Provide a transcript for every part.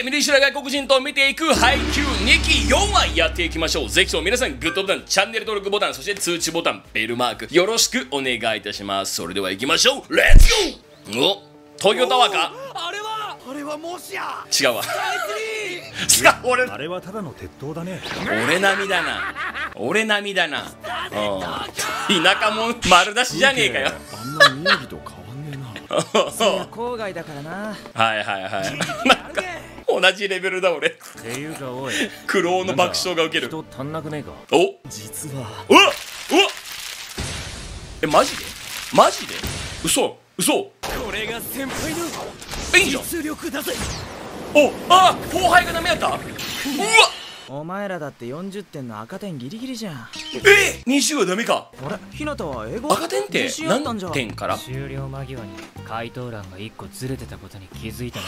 でミリシラ外国人と見ていく配給2期4話やっていきましょう。ぜひとも皆さんグッドボタンチャンネル登録ボタンそして通知ボタンベルマークよろしくお願いいたします。それでは行きましょう。レッツゴーお東京タワーか？あれはあれはもしや。違うわ。スカイツリー。すが俺。あれはただの鉄塔だね。俺並みだな。俺並みだな。うん。田舎もん丸出しじゃねえかよ。あんな宮城と変わんねえな。郊外だからな。はいはいはい。なんか同じレベルだ俺。っていうかおい。苦労の爆笑がウケる。人足んなくねえか？お？実は。うわうわ！えマジで？マジで？嘘嘘。これが先輩のいいじゃん。実力だぜ。おあ後輩がダメやった？うわお前らだって40点の赤点ギリギリじゃん。え20はダメか。あれ？ひなたは英語？赤点って何点から？終了間際に回答欄が1個ずれてたことに気づいたみ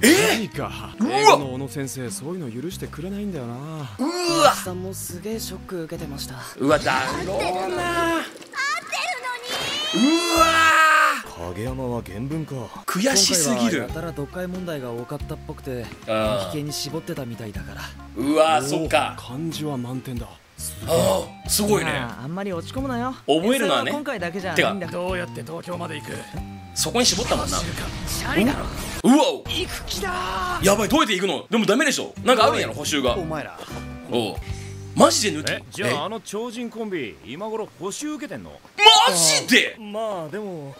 たいで。え何か？うわ！英語の小野先生そういうの許してくれないんだよな。うわ！さんもすげえショック受けてました。うわだろうな。うわ影山は原文か。悔しすぎる。やたら読解問題が多かったっぽくてあ危険に絞ってたみたいだから。うわそっか。漢字は満点だ。ああすごいね。まああんまり落ち込むなよ。覚えるのはね。今回だけじゃないんだ。どうやって東京まで行く？そこに絞ったもんな。シャリだろうわ行く気だやばいどうやって行くの？でもダメでしょ。なんかあるんやろ補修が。お前ら。おうマジで抜き？えじゃああの超人コンビ今頃補修受けてんの？マジで？まあでも。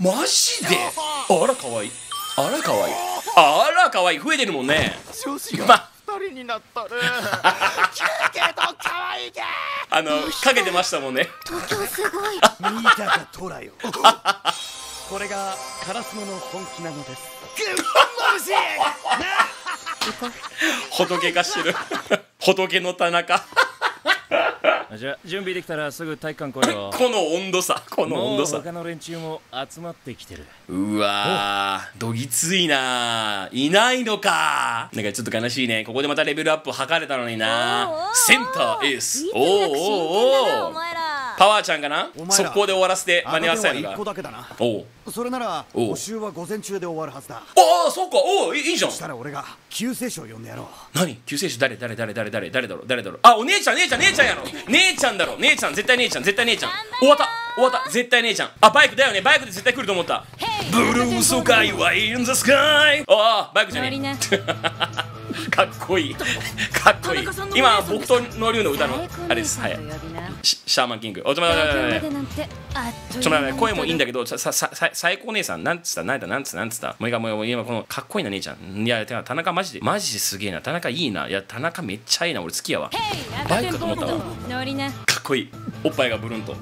マジで？あらかわいい。あらかわいい。あらかわいい。増えてるもんね。調子まが二人になったね。あのかけてましたもんね。見たかトラよ。これがカラスノの本気なのです。まぶしい仏化してる。仏の田中。じゃあ準備できたらすぐ体育館来いよ。この温度差。この温も度差。う他の連中も集まってきてる。うわーどぎついないないのか。なんかちょっと悲しいね。ここでまたレベルアップ測れたのになセンターエース。おーおー。おおパワーちゃんかなお前ら。速攻で終わらせて間に合わせたいのが。だけだな。おう。それなら募集は午前中で終わるはずだ。ああそうか。おおいいじゃん。そしたら俺が救世主を呼んでやろう。何？救世主誰？誰？誰？誰？誰？誰だろう？誰だろう？あお姉ちゃん姉ちゃん姉ちゃんやろ。姉ちゃんだろ。姉ちゃん絶対姉ちゃん絶対姉ちゃん。終わった。終わった。絶対姉ちゃん。あバイクだよね。バイクで絶対来ると思った。ブルース界は in the sky ああバイクじゃねえ。かっこいい。かっこいい。今僕とノリュウの歌のあれです。はいシシャーマンキング。おちょっと待って待って待ってちょっと待って声もいいんだけどささささ最高姉さんなんつった？なんだなんつった？なんつった？もういいかもう今このかっこいいな姉ちゃんいやてか田中マジでマジですげえな田中いいないや田中めっちゃいいな俺好きやわバイクかと思った？わかっこいいおっぱいがブルンと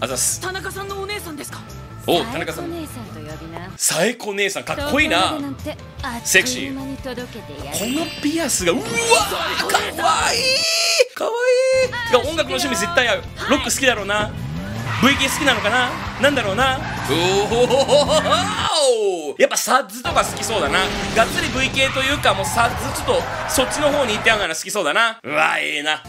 あざっす田中さんのお姉さんですかお田中さんお姉さんと呼びな。さえこ姉さんかっこいいなセクシー。ーに届けてやる。このピアスがうわかわいい。かわいい音楽の趣味絶対合う。ロック好きだろうな。V 系好きなのかな。なんだろうな。おおやっぱサッズとか好きそうだな。がっつり V 系というかもうサッズちょっとそっちの方に行ってやるなら好きそうだな。うわええな。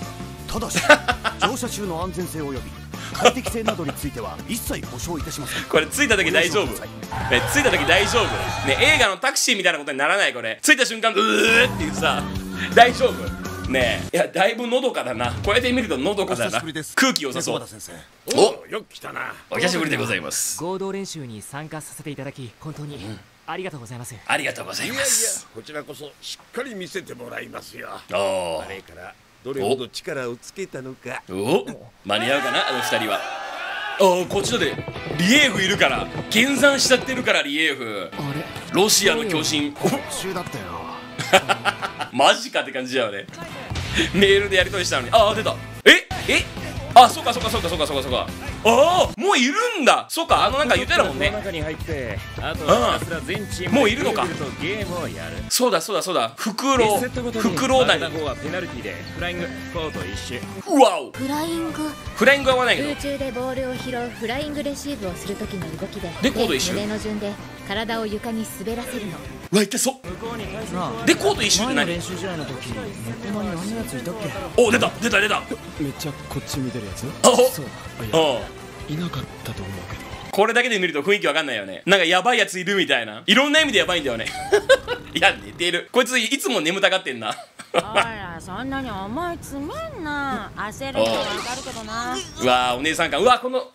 ただし 乗車中の安全性及び快適性などについては一切保証いたしません。これ着いた時大丈夫。ね着いた時大丈夫。ね映画のタクシーみたいなことにならないこれ。着いた瞬間うーっていうさ大丈夫。ねえいやだいぶのどかだな。こうやって見るとのどかだな。空気良さそう。およく来たな。お久しぶりでございます。合同練習に参加させていただき本当にありがとうございます。ありがとうございいやいやますこちらこそしっかり見せてもらいますよ。おあれからどれほど力をつけたのか。おお間に合うかなあの二人は。おこっちだってリエーフいるから減産しちゃってるからリエーフ。あれ？ロシアの巨人生復讐だったよ。マジかって感じだよね。メールでやり取りしたのに。ああ出た。え？え？あそうかそうかそうかそうかそうかそうかああもういるんだ。そうかあのなんか言ってたもんね。中に入ってあとはひたすら全チームもういるのか。ぐるぐるとゲームをやる。そうだそうだそうだ。フクロ1セットごとにウフクロウだに負けた方はペナルティーでフライングコート一周。うわお。フライング。フライングは合わないけど。空中でボールを拾うフライングレシーブをする時の動きででコード一周。腕の順で体を床に滑らせるのうわいってそう。でコート一周って何前の練習試合の時猫間にあんなやついたっけ？お出た。出た出た。あめっちゃこっち見てるやつ？お。そう。おいなかったと思うけど。これだけで見ると雰囲気わかんないよね。なんかやばいやついるみたいな。いろんな意味でやばいんだよね。いや寝てる。こいついつも眠たがってんなあらそんなに思い詰めんな。焦るのはわかるけどな。うわーお姉さんか。うわこの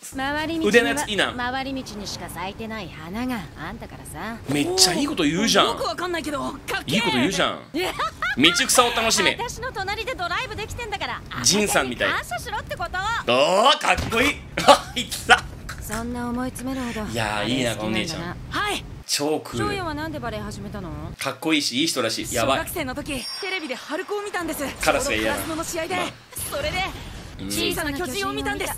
腕のにやついいな。は回り道にしか咲いてない花があんたからさ。めっちゃいいこと言うじゃん。よくわかんないけどいいこと言うじゃん。道草を楽しめ。私の隣でドライブできてんだから。ジンさんみたい。感謝しろってこと。おーかっこいい。あ いつだ。そんな思い詰めるほど。いやーいいなこの姉ちゃん。はい超クールはなんでバレエ始めたの？かっこいいしいい人だしやばい。生の時テレビで春子を見たんです。カラスが嫌なの試合で、それで小さな巨人を見たんです。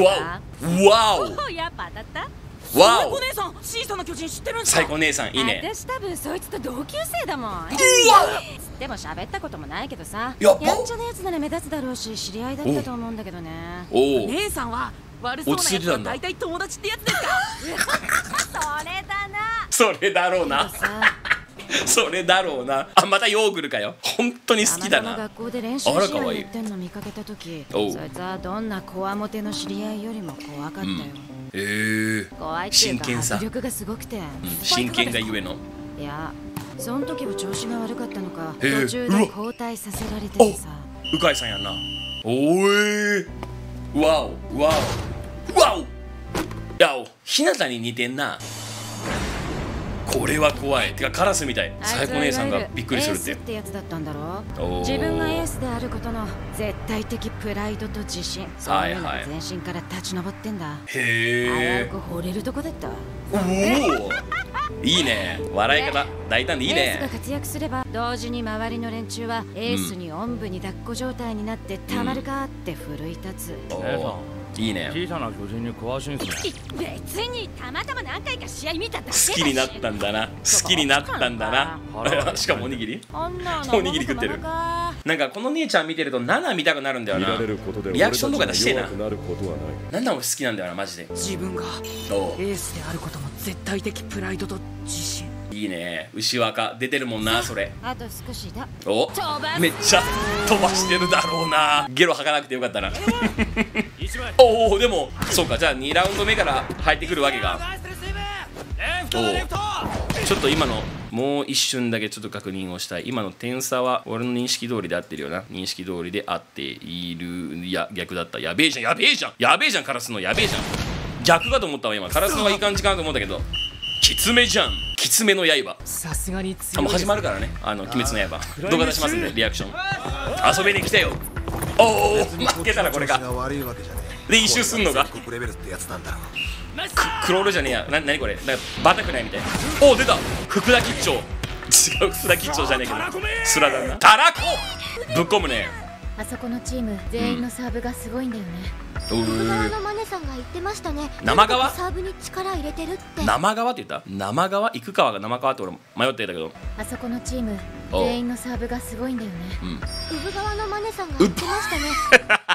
わおわおやっぱ当たった？おわおお姉さん小さな巨人知ってるんですか？最高姉さんいいね。私多分そいつと同級生だもん。でも喋ったこともないけどさやっばんちゃなやつなら目立つだろうし知り合いだったと思うんだけどね。おお姉さんは悪そうなやつは落ち着いてたんだ。大体友達ってやつですか それだなそれだろうな。さそれだろうな。あまたヨーグルかよ。本当に好きだな。学校で練習かわいい。やってんの見かけそいつはどんなこわもての知り合いよりも怖かったよ、へえ。怖いっていうか真剣さ。迫力がすごくて、真剣がゆえの。いやその時は調子が悪かったのかへえ。途中で交代させられててさ。うかいさんやんな。おえわおわお。わお。いやおひなたに似てんなこれは怖い。てかカラスみたい。あいつは最高姉さんがびっくりするってエースってやつだったんだろ？おー。自分がエースであることの絶対的プライドと自信。そういうのが全身から立ち上ってんだ、危へえうく惚れるとこだったおおいいね。笑い方。大胆でいいエースがね活躍すれば同時に周りの連中はエースにおんぶに抱っこ状態になってたまるかって奮い立つ、お姉さんーいいね。小さな巨人に詳しいんすね。別にたまたま何回か試合見ただけだし。好きになったんだな。好きになったんだな。しかもおにぎり？おにぎり食ってる。なんかこの姉ちゃん見てると7見たくなるんだよな。リアクションとか出してえななることはない。なんだ俺好きなんだよなマジで。自分がエースであることの絶対的プライドと自信いいね。牛若。出てるもんなそれ。あと少しだ。おめっちゃ飛ばしてるだろうな。ゲロ吐かなくてよかったな。おおでもそうか。じゃあ2ラウンド目から入ってくるわけがおおちょっと今のもう一瞬だけちょっと確認をしたい。今の点差は俺の認識通りで合ってるよな。認識通りで合っている。いや逆だった。やべえじゃんやべえじゃん。やべえじゃんカラスの。やべえじゃん。逆かと思ったわ今。カラスのはいい感じかなと思ったけどきつめじゃん。きつめの刃。さすがにあもう強いです始まるからね。あの鬼滅の刃。動画出しますんでリアクション。遊びに来てよ。おお負けたらこれか悪いわけじゃねで一周すんのが。レベルってやつなんだろククロールじゃねえや。な何これ？なんかバタくないみたい。おお出た。福田吉兆。違う福田吉兆じゃねえけど。スラダンな。たらこぶっ込むねあそこのチーム全員のサーブがすごいんだよね、お生川ーのマネさんが言ってましたね。生川サーブに力入れてるって生川って言った？生川行く川が生川って俺迷ってたけど。あそこのチームお全員のサーブがすごいんだよね。うん。産川のマネさんが言ってましたね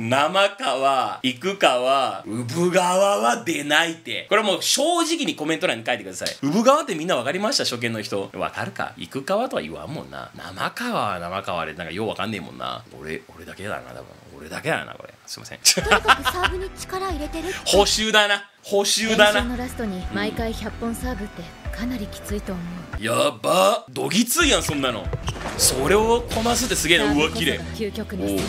生川行く川産川は出ないって。これはもう正直にコメント欄に書いてください。産川ってみんな分かりました？初見の人。分かるか？行く川とは言わんもんな。生川は生川でなんかよう分かんねえもんな。俺俺だけだな多分。俺だけだなこれ。すいません。とにかくサーブに力入れてる 補修だな。補修だな。のラストに毎回100本サーブってかなりきついと思う。やば。どぎついやんそんなの。それをこなすってすげえな。うわ綺麗。究極の攻め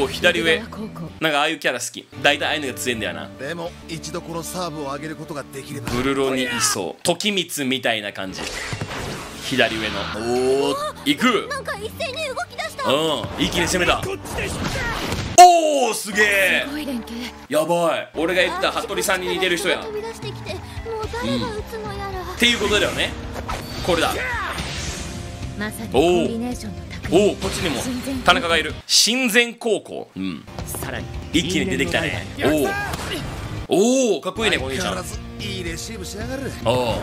おお左上。なんかああいうキャラ好き。大体ああいうのが強いんだよな。でも一度このサーブを上げることができれば。ブルロにいそう。時光みたいな感じ。左上の。おお行く。なんか一斉に動き出した。うん。一気に攻めた。おおすげえ。すごい連携。やばい。俺が言った服部さんに似てる人や。っ飛び出してきてもう誰が打つのやら、ていうことだよね。これだ。おーコンビネーションの匠おおこっちにも。田中がいる。親善高校。うん。さらに。一気に出てきたね。おおおおかっこいいねこの兄ちゃん。いいレシーブしやがる。おお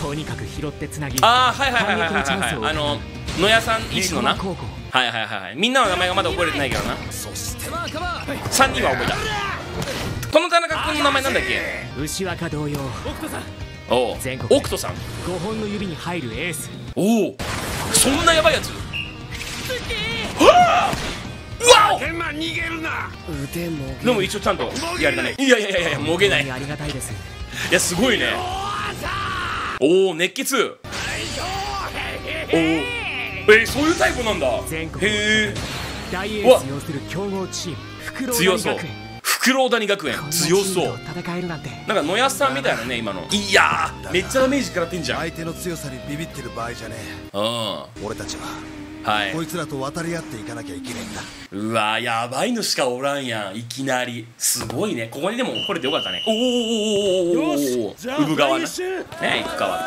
とにかく拾ってつなぎああはいはいはいはいはいはい。あの野屋さん一のな？高校。はいはいはいはい。みんなの名前がまだ覚えれてないけどな。そして3人は覚えた。この田中君の名前なんだっけ？牛若同様おお全国オクトさん。5本の指に入るエース。おおそんなやばいやつ。はあうわお。逃げるな腕もでも一応ちゃんとやれたねいやいやいやいやもげない。いありがたいです。やすごいね。おお熱血。おおえそういうタイプなんだ。へ全国え大エース擁する強豪チームフクロウ強そう大学園フクロウ谷学園強そう戦えるなんて。なんか野安さんみたいなね今の。いやーめっちゃダメージ食らってんじゃん。うん相手の強さにビビってる場合じゃねはえ俺たちは。こい。いつらと渡り合っていかなきゃいけないんだ。うわやばいのしかおらんやん。いきなり。すごいね。ここにでも来れてよかったね。おーおーおーおーおー産川なね。行く川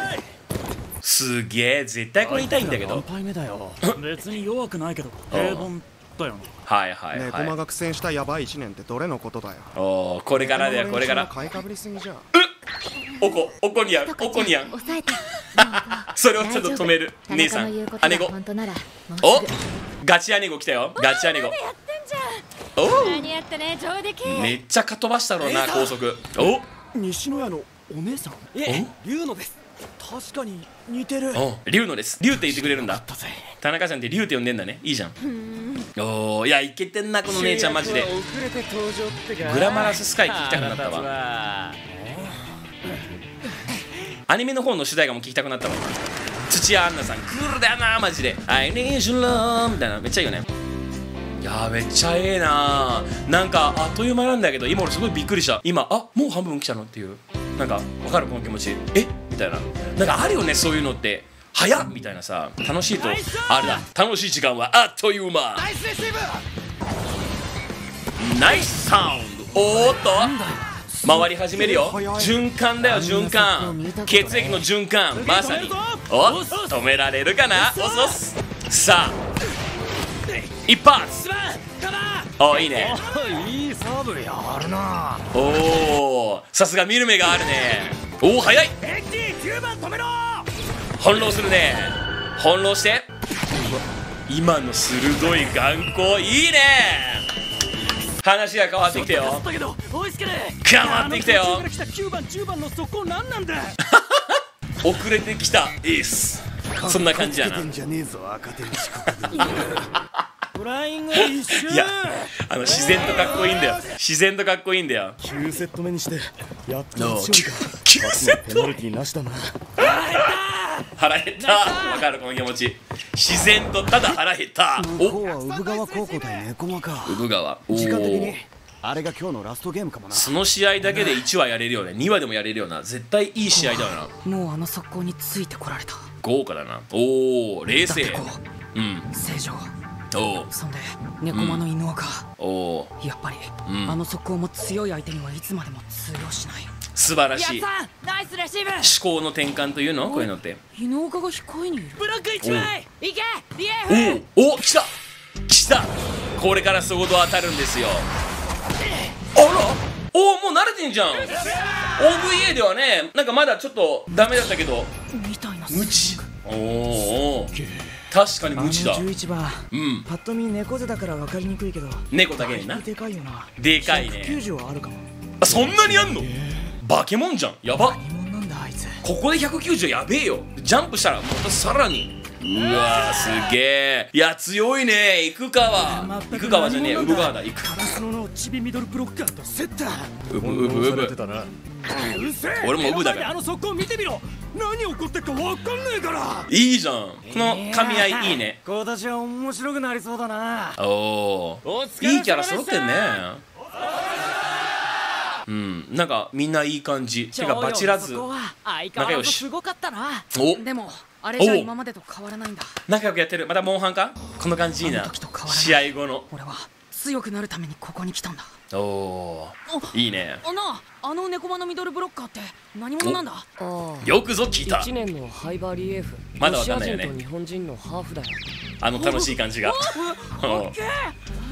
すげえ絶対これ痛いんだけど。何杯目だよ。別に弱くないけどうん平凡だよなはいはいねはい。駒が苦戦したヤバい一年ってどれのことだよ。おーこれからだよこれから。買いかぶりすぎじゃん。おこおこにゃんおこにゃん。抑えて。それをちょっと止める。田姉さん姉子が本当ならもうおガチ姉子来たよ。ガチ姉子おう。何やってね上出来。めっちゃかっ飛ばしたろうな高速。お。西野屋のお姉さん？え龍野です。確かに似てる。お龍野です。龍って言ってくれるんだ。田中ちゃんって龍って呼んでんだね。いいじゃんおおいやいけてんなこの姉ちゃんマジで。グラマラススカイ聞きたくなったわ。わ。アニメの方の主題歌も聞きたくなったわ。土屋アンナさんクールだよなマジで。I need your love みたいな。めっちゃいいよね。いやーめっちゃええな。なんかあっという間なんだけど今俺すごいびっくりした。今あもう半分来たのっていう。なんかわかる？この気持ち。え？みたいな。なんかあるよねそういうのって早っ！みたいなさ楽しいとあれだ楽しい時間はあっという間。ナイスサウンド。おーっと。回り始めるよ。循環だよ循環。血液の循環。まさに。お止められるかな？おすさあ。一発。おいいね。いいサーブやるな。おおさすが見る目があるね。おお早い翻弄するね。翻弄して。今の鋭い眼光いいね。話が変わってきたよ。変わってきたよ。あの途中から来た9番10番の速攻何なんだ。遅れてきたエース。そんな感じやな。いやあの自然とかっこいいんだよ。自然とかっこいいんだよ。9セット目にしてやっとの勝利か。9セットペナルティーなしだな腹減った。わかるこの気持ち。自然とただ腹減った。お向こうは産川高校対猫間か。産川。お時間的にーあれが今日のラストゲームかもな。その試合だけで1話やれるよね。2話でもやれるよな。絶対いい試合だよな。もうあの速攻についてこられた。豪華だな。おお冷静。だってこうん。う正常。おそんで猫間の犬岡、おおー。やっぱり、うん。あの速攻も強い相手にはいつまでも通用しない素晴らしい。思考の転換というの？こういうのって。犬岡が控えにいる。ブロック1枚いけリエフ。おおお来た！来た！これからそこと当たるんですよ。あら？おおもう慣れてんじゃん。OVA ではねなんかまだちょっとダメだったけど。みたいな。無知。おーおー。確かに無知だ。11番。うん。パッと見猫背だから分かりにくいけど。猫だけにな。でかいよな。でかいね。190はあるかも。あそんなにあんの？バケモンじゃん。やば。何者なんだあいつ。ここで190やべえよ。ジャンプしたらまたさらに。うわーすげえ。いや強いね。行く川行く川じゃねえ。産川だ。行く。カラスノのチビミドルブロッカーとセッターうぶうぶうぶたな。うるせえ。俺もウブだから。あの速攻見てみろ。何起こってっか分かんねえから。いいじゃん。この噛み合いいいね。今年は面白くなりそうだな。おおいいキャラ揃ってんねうん。なんかみんないい感じ。てかバチらず。仲良し。すごかったな。お。でもあれじゃお。今までと変わらないんだ。仲良くやってる。またモンハンか？この感じいいな。あの時と変わらない。試合後の。俺は強くなるためにここに来たんだ。おおいいね。あなああの猫間のミドルブロッカーって何者なんだ？よくぞ聞いた。1年のハイバーリエーフ。まだわかんないよね。日本人のハーフだよ。あの楽しい感じが。お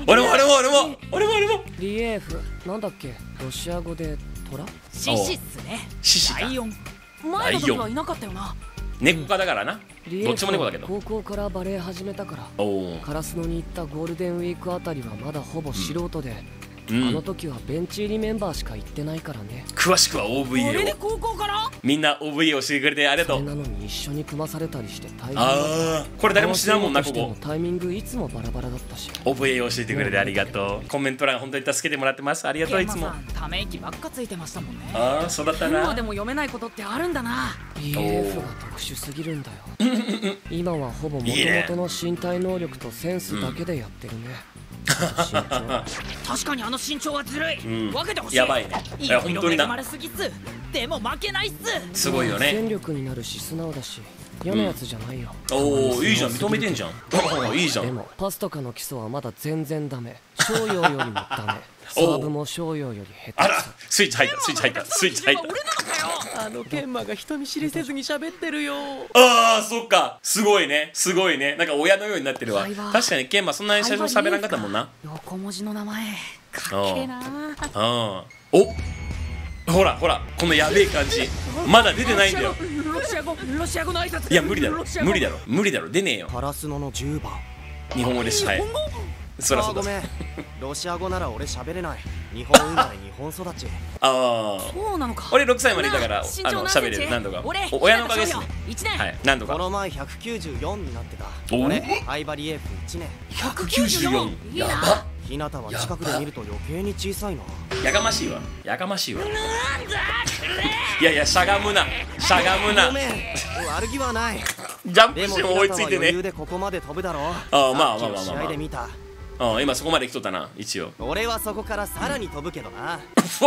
俺も俺も俺も。俺も俺も。リエーフ。なんだっけ？ロシア語で虎？獅子っすね。獅子か。ライオン。前の時はいなかったよな。猫科だからな。リエどっちも猫だけど。高校からバレエ始めたから。カラスノに行ったゴールデンウィークあたりはまだほぼ素人で、あの時はベンチ入りメンバーしか行ってないからね。詳しくは OVA を。高校から？みんな OVA を教えてくれてありがとう。それなのに一緒に組まされたりして大変ああこれ誰も知らんもんなここタイミングいつもバラバラだったし。OVA を教えてくれてありがとう。コメント欄本当に助けてもらってます。ありがとういつも。ため息ばっかついてましたもんね。ああそうだったな。今でも読めないことってあるんだな。BF が特殊すぎるんだよ。今はほぼ元々の身体能力とセンスだけでやってるね、確かにあの身長はずるい、うん。分けてほしい。やばいね。いや本当にな。恵まれすぎっす。でも負けないっす。すごいよね。戦力になるし素直だし嫌なやつじゃないよ、おおいいじゃん。認めてんじゃん。いいじゃん。でもパスとかの基礎はまだ全然ダメ。商用よりもダメ。サーブも商用より下手あらスイッチ入ったスイッチ入ったスイッチ入っあの研磨が人見知りせずに喋ってるよ。たああそっか。すごいね。すごいね。なんか親のようになってるわ。確かにケンマそんなに最初喋らんかったもんな。横文字の名前。かっけえなあおほらほらこのやべえ感じ。まだ出てないんだよ。ロシア語ロシア語の挨拶。いや無理だろ。無理だろ。無理だろ。出ねえよ。カラスノの10番。日本語ですはいそらそうだ。あごめん。ロシア語なら俺喋れない。日本生まれ日本育ち。ああそうなのか。俺6歳までいたから身あの喋れる。何度か。親のおかげですね。1年。はい。何度か。この前194になってた。お俺ハイバリエーフ1年。194いいな日向は近くで見ると余計に小さいな。やかましいわ。やかましいわ。いやいやしゃがむな。しゃがむな。ごめん。悪気はない。ジャンプしても追いついてね。でここまで飛ぶだろああまあまあまあまあまあ。試合で見た。うん今そこまで来とったな一応。俺はそこからさらに飛ぶけどな。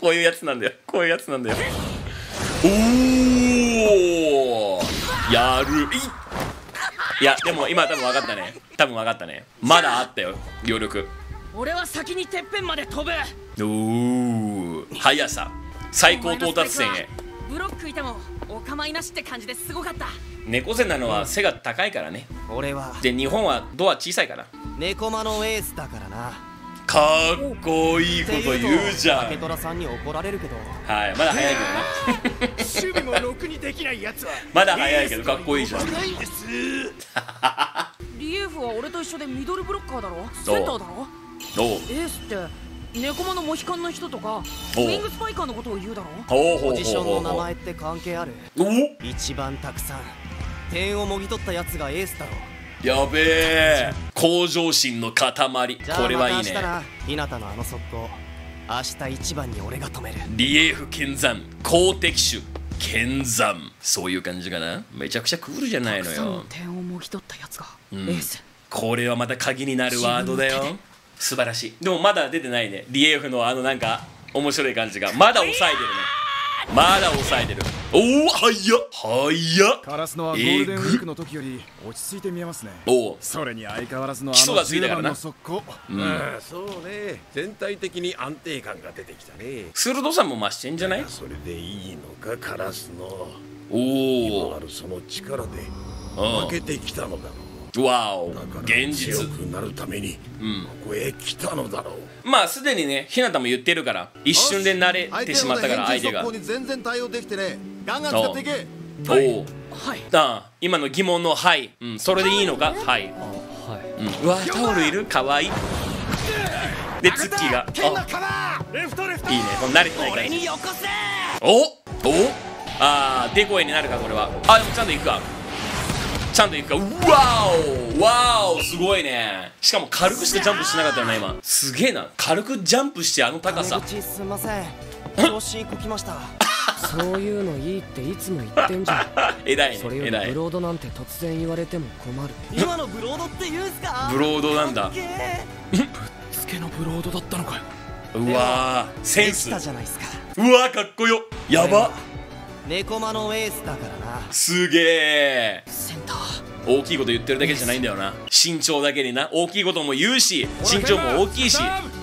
こういうやつなんだよ。こういうやつなんだよ。おおやる。いいやでも今多分分かったね。多分分かったね。まだあったよ余力。俺は先にてっぺんまで飛ぶ。おお速さ。最高到達点へ。ブロックいてもお構いなしって感じですごかった。猫背なのは背が高いからね。俺はで日本はドア小さいから。猫間のエースだからなかっこいいこと言うじゃん。竹虎さんに怒られるけど。はいまだ早いけどな。守備もろくにできないやつはまだ早いけどかっこいいじゃん。ないんです。リエーフは俺と一緒でミドルブロッカーだろ？センターだろ？おう。エースって猫間のモヒカンの人とかウィングスパイカーのことを言うだろ？ポジションの名前って関係ある？お？一番たくさん。点をもぎ取ったやつがエースだろやべえ。向上心の塊。これはいいね。日向のあの速攻。明日一番に俺が止める。リエーフ剣山。好敵手剣山。そういう感じかな。めちゃくちゃクールじゃないのよ。点をもぎ取ったやつがエうんこれはまた鍵になるワードだよ。素晴らしい。でもまだ出てないね。リエーフのあのなんか面白い感じが。まだ抑えてるねまだ抑えてる。おお早っ早っ。カラスのはゴールデンウィークの時より落ち着いて見えますね。おう。それに相変わらずのあの10がついたからな。番の速攻。うん。ああそうね。全体的に安定感が出てきたね。鋭さも増してんじゃない？それでいいのかカラスの。おお今あるその力でうん。負けてきたのだろわお現実。強くなるためにうんここへ来たのだろう。まあすでにね日向も言ってるから一瞬で慣れてしまったから相手が相手のに全然対応できてねガンガン使っていけ。おおはい。ああ今の疑問の「はい」うん、それでいいのか？はい、はい。うん、うわタオルいる？かわいい。でツッキーがあ。レフトレフト！いいね。この慣れてない感俺じによこせ！おお？あーデコイになるかこれは。あでもちゃんと行くかちゃんと行くか。うわお。わお。すごいね。しかも軽くしてジャンプしなかったよね今。すげえな。軽くジャンプしてあの高さ。口すんません。調子こきました。そういうのいいっていつも言ってんじゃん。偉いそれよりね偉い。ブロードなんて突然言われても。困る今のブロードって言うんすか？ブロードなんだ。けつけのブロードだったのかよ。うわーセンス。じゃないすか。うわーかっこよ。やば。猫間のエースだからな。すげえセンター大きいこと言ってるだけじゃないんだよな。身長だけにな。大きいことも言うし身長も大きいし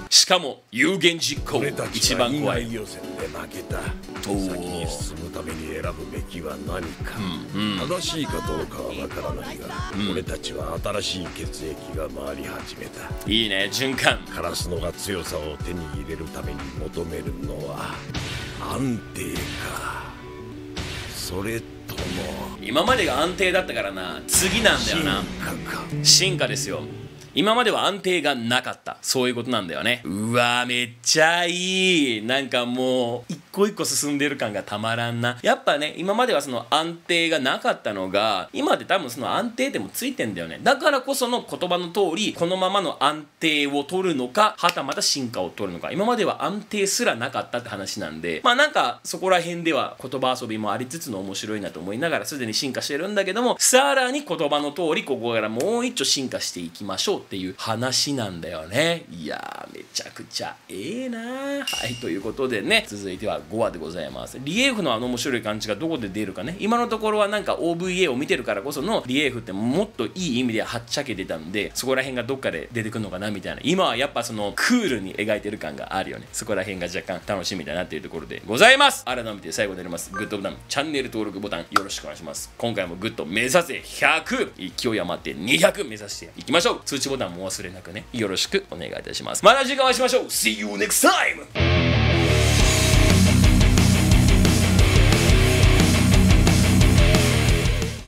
しかも有言実行。一番怖い。外予選で負けた。先に進むために選ぶべきは何か、うん正しいかどうかは分からないが、俺たちは新しい血液が回り始めた。いいね循環。カラスのが強さを手に入れるために求めるのは安定か。それとも今までが安定だったからな。次なんだよな。進化か。進化ですよ今までは安定がなかった。そういうことなんだよね。うわめっちゃいい。なんかもう一個一個進んでる感がたまらんな。やっぱね今まではその安定がなかったのが今って多分その安定点もついてんだよね。だからこその言葉の通りこのままの安定を取るのかはたまた進化を取るのか。今までは安定すらなかったって話なんでまあなんかそこら辺では言葉遊びもありつつの面白いなと思いながらすでに進化してるんだけどもさらに言葉の通りここからもう一丁進化していきましょう。っていう話なんだよね。いやーめちゃくちゃええなー。はいということでね続いては5話でございます。リエーフのあの面白い感じがどこで出るかね。今のところはなんか OVA を見てるからこそのリエーフってもっといい意味ではっちゃけてたんでそこら辺がどっかで出てくるのかなみたいな。今はやっぱそのクールに描いてる感があるよね。そこら辺が若干楽しみだなっていうところでございます。改めて最後になります。グッドボタンチャンネル登録ボタンよろしくお願いします。今回もグッド目指せ100勢い余って200目指していきましょう。通知ボタンも忘れなくね。よろしくお願いいたします。また次回お会いしましょう。See you next time!